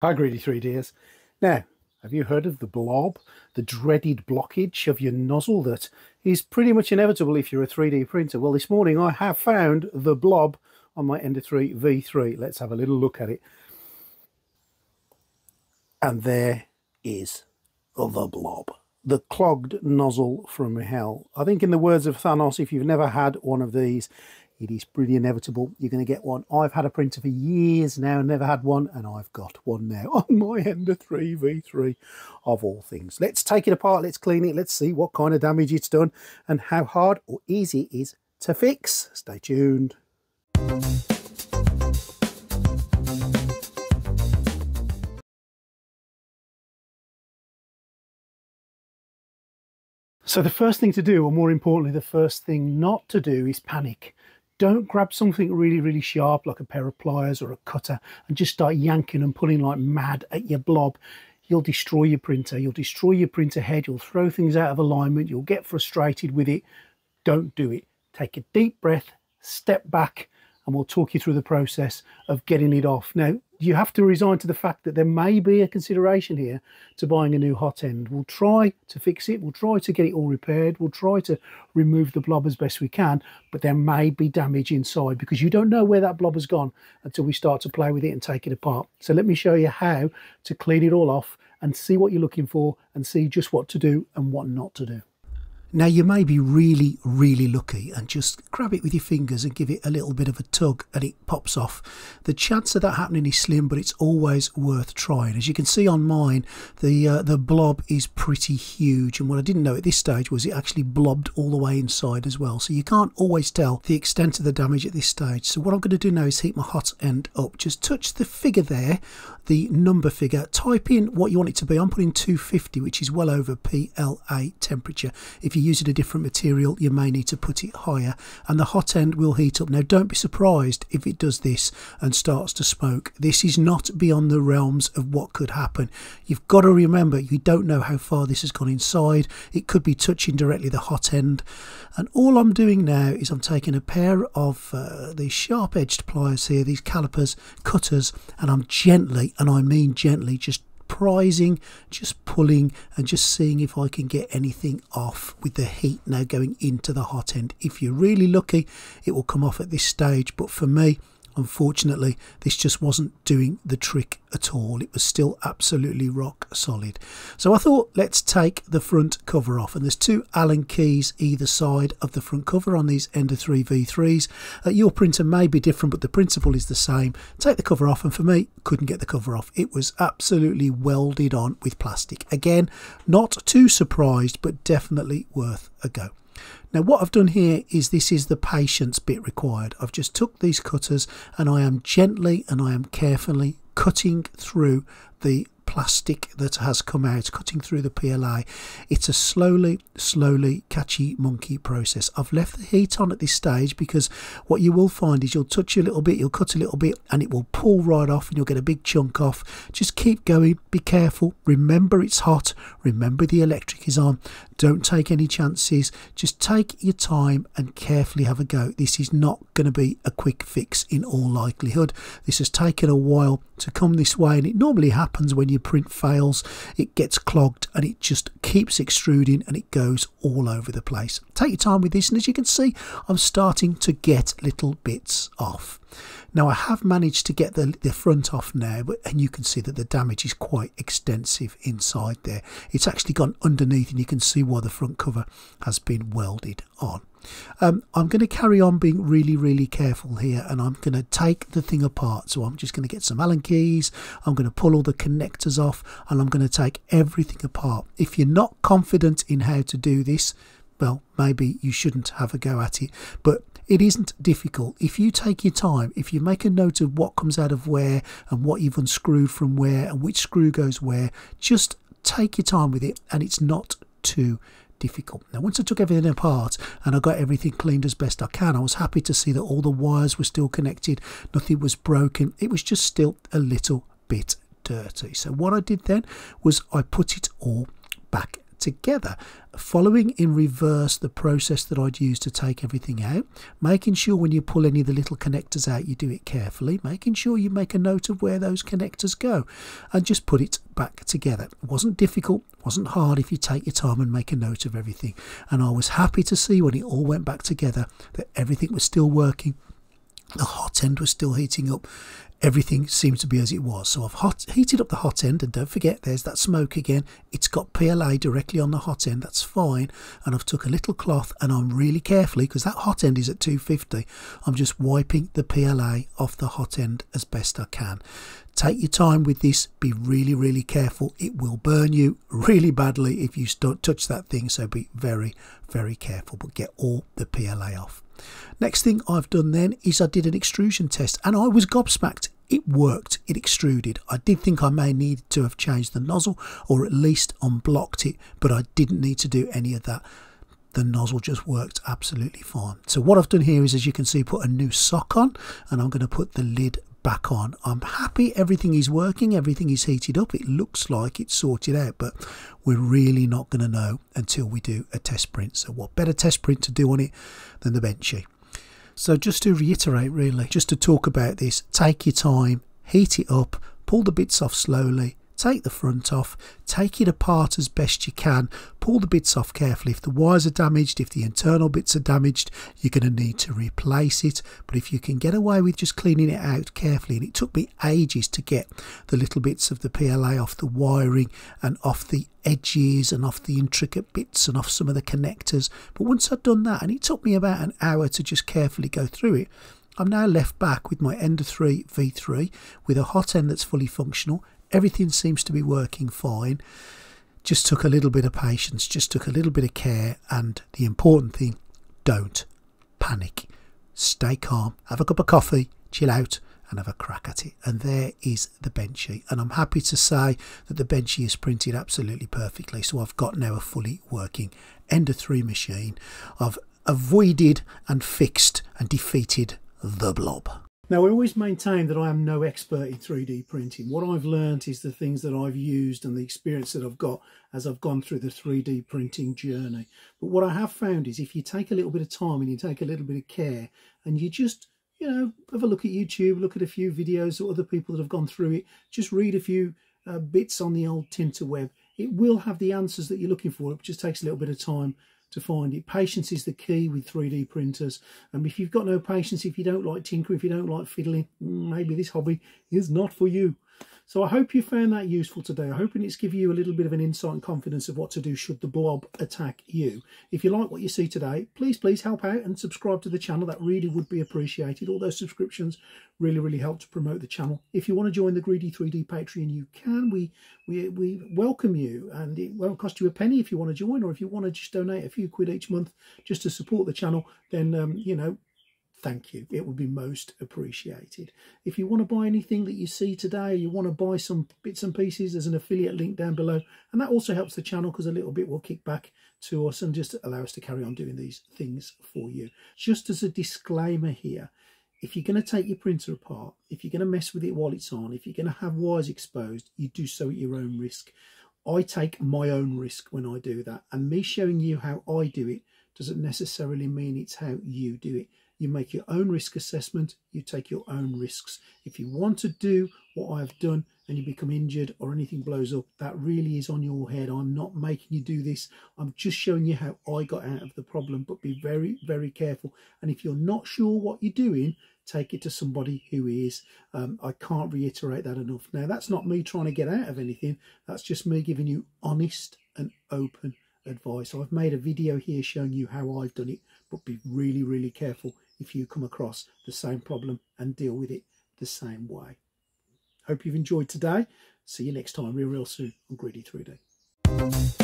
Hi, Greedy 3Ds. Now, have you heard of the blob, the dreaded blockage of your nozzle that is pretty much inevitable if you're a 3D printer? Well, this morning I have found the blob on my Ender 3 V3. Let's have a little look at it. And there is the blob, the clogged nozzle from hell. I think in the words of Thanos, if you've never had one of these, it is pretty inevitable. You're going to get one. I've had a printer for years now, never had one, and I've got one now on my Ender 3 V3 of all things. Let's take it apart, let's clean it, let's see what kind of damage it's done and how hard or easy it is to fix. Stay tuned. So the first thing to do, or more importantly, the first thing not to do is panic don't grab something really, really sharp like a pair of pliers or a cutter and just start yanking and pulling like mad at your blob. You'll destroy your printer. You'll destroy your printer head. You'll throw things out of alignment. You'll get frustrated with it. Don't do it. Take a deep breath, step back, and we'll talk you through the process of getting it off. Now, you have to resign to the fact that there may be a consideration here to buying a new hot end. We'll try to fix it, we'll try to get it all repaired, we'll try to remove the blob as best we can, but there may be damage inside because you don't know where that blob has gone until we start to play with it and take it apart. So let me show you how to clean it all off and see what you're looking for and see just what to do and what not to do. Now you may be really, really lucky and just grab it with your fingers and give it a little bit of a tug and it pops off. The chance of that happening is slim, but it's always worth trying. As you can see on mine, the uh, the blob is pretty huge. And what I didn't know at this stage was it actually blobbed all the way inside as well. So you can't always tell the extent of the damage at this stage. So what I'm going to do now is heat my hot end up. Just touch the figure there, the number figure. Type in what you want it to be. I'm putting 250, which is well over PLA temperature. If you're using a different material, you may need to put it higher and the hot end will heat up. Now, don't be surprised if it does this and starts to smoke. This is not beyond the realms of what could happen. You've got to remember, you don't know how far this has gone inside. It could be touching directly the hot end. And all I'm doing now is I'm taking a pair of uh, these sharp edged pliers here, these calipers, cutters, and I'm gently, and I mean gently, just prizing, just pulling and just seeing if I can get anything off with the heat now going into the hot end. If you're really lucky, it will come off at this stage, but for me, Unfortunately, this just wasn't doing the trick at all. It was still absolutely rock solid. So I thought, let's take the front cover off. And there's two Allen keys either side of the front cover on these Ender 3 V3s. Uh, your printer may be different, but the principle is the same. Take the cover off, and for me, couldn't get the cover off. It was absolutely welded on with plastic. Again, not too surprised, but definitely worth a go. Now what I've done here is this is the patience bit required. I've just took these cutters and I am gently and I am carefully cutting through the plastic that has come out cutting through the PLA it's a slowly slowly catchy monkey process. I've left the heat on at this stage because what you will find is you'll touch a little bit you'll cut a little bit and it will pull right off and you'll get a big chunk off. Just keep going. Be careful. Remember it's hot. Remember the electric is on don't take any chances. Just take your time and carefully have a go. This is not going to be a quick fix in all likelihood. This has taken a while to come this way and it normally happens when your print fails. It gets clogged and it just keeps extruding and it goes all over the place. Take your time with this and as you can see I'm starting to get little bits off now I have managed to get the, the front off now but and you can see that the damage is quite extensive inside there it's actually gone underneath and you can see why the front cover has been welded on um, I'm going to carry on being really, really careful here and I'm going to take the thing apart. So I'm just going to get some Allen keys, I'm going to pull all the connectors off and I'm going to take everything apart. If you're not confident in how to do this, well, maybe you shouldn't have a go at it. But it isn't difficult. If you take your time, if you make a note of what comes out of where and what you've unscrewed from where and which screw goes where, just take your time with it and it's not too difficult. Now, once I took everything apart and I got everything cleaned as best I can, I was happy to see that all the wires were still connected, nothing was broken. It was just still a little bit dirty. So what I did then was I put it all back together, following in reverse the process that I'd use to take everything out, making sure when you pull any of the little connectors out, you do it carefully, making sure you make a note of where those connectors go, and just put it back together. It wasn't difficult, wasn't hard if you take your time and make a note of everything. And I was happy to see when it all went back together that everything was still working the hot end was still heating up everything seems to be as it was. So I've hot, heated up the hot end, and don't forget there's that smoke again. It's got PLA directly on the hot end, that's fine. And I've took a little cloth and I'm really carefully, because that hot end is at 250, I'm just wiping the PLA off the hot end as best I can. Take your time with this, be really, really careful. It will burn you really badly if you don't touch that thing, so be very, very careful, but get all the PLA off. Next thing I've done then is I did an extrusion test and I was gobsmacked. It worked, it extruded. I did think I may need to have changed the nozzle or at least unblocked it, but I didn't need to do any of that. The nozzle just worked absolutely fine. So what I've done here is, as you can see, put a new sock on and I'm going to put the lid back on. I'm happy everything is working, everything is heated up. It looks like it's sorted out, but we're really not going to know until we do a test print. So what better test print to do on it than the Benchy? So just to reiterate really, just to talk about this, take your time, heat it up, pull the bits off slowly, take the front off, take it apart as best you can, pull the bits off carefully. If the wires are damaged, if the internal bits are damaged, you're going to need to replace it. But if you can get away with just cleaning it out carefully, and it took me ages to get the little bits of the PLA off the wiring and off the edges and off the intricate bits and off some of the connectors. But once I'd done that, and it took me about an hour to just carefully go through it, I'm now left back with my Ender 3 V3 with a hot end that's fully functional everything seems to be working fine. Just took a little bit of patience, just took a little bit of care, and the important thing don't panic. Stay calm, have a cup of coffee, chill out, and have a crack at it. And there is the Benchy. And I'm happy to say that the Benchy is printed absolutely perfectly. So I've got now a fully working Ender 3 machine. I've avoided and fixed and defeated the blob. Now, I always maintain that I am no expert in 3D printing. What I've learned is the things that I've used and the experience that I've got as I've gone through the 3D printing journey. But what I have found is if you take a little bit of time and you take a little bit of care and you just, you know, have a look at YouTube, look at a few videos of other people that have gone through it, just read a few uh, bits on the old Tinterweb, it will have the answers that you're looking for. It just takes a little bit of time to find it. Patience is the key with 3D printers. And if you've got no patience, if you don't like tinkering, if you don't like fiddling, mm, maybe this hobby is not for you. So I hope you found that useful today. I hope it's given you a little bit of an insight and confidence of what to do should the blob attack you. If you like what you see today, please, please help out and subscribe to the channel. That really would be appreciated. All those subscriptions really, really help to promote the channel. If you want to join the Greedy 3D Patreon, you can. We, we, we welcome you and it won't cost you a penny if you want to join or if you want to just donate a few quid each month just to support the channel, then, um, you know, thank you. It would be most appreciated. If you want to buy anything that you see today, you want to buy some bits and pieces, there's an affiliate link down below. And that also helps the channel because a little bit will kick back to us and just allow us to carry on doing these things for you. Just as a disclaimer here, if you're going to take your printer apart, if you're going to mess with it while it's on, if you're going to have wires exposed, you do so at your own risk. I take my own risk when I do that. And me showing you how I do it doesn't necessarily mean it's how you do it. You make your own risk assessment, you take your own risks. If you want to do what I've done and you become injured or anything blows up, that really is on your head. I'm not making you do this. I'm just showing you how I got out of the problem, but be very, very careful. And if you're not sure what you're doing, take it to somebody who is. Um, I can't reiterate that enough. Now, that's not me trying to get out of anything. That's just me giving you honest and open advice. I've made a video here showing you how I've done it, but be really, really careful if you come across the same problem and deal with it the same way. Hope you've enjoyed today. See you next time real, real soon on Greedy 3D.